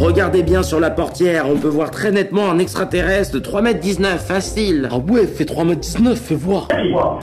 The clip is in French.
Regardez bien sur la portière, on peut voir très nettement un extraterrestre de 3m19, facile. Ah ouais, fais 3m19, fais voir. Allez, voir.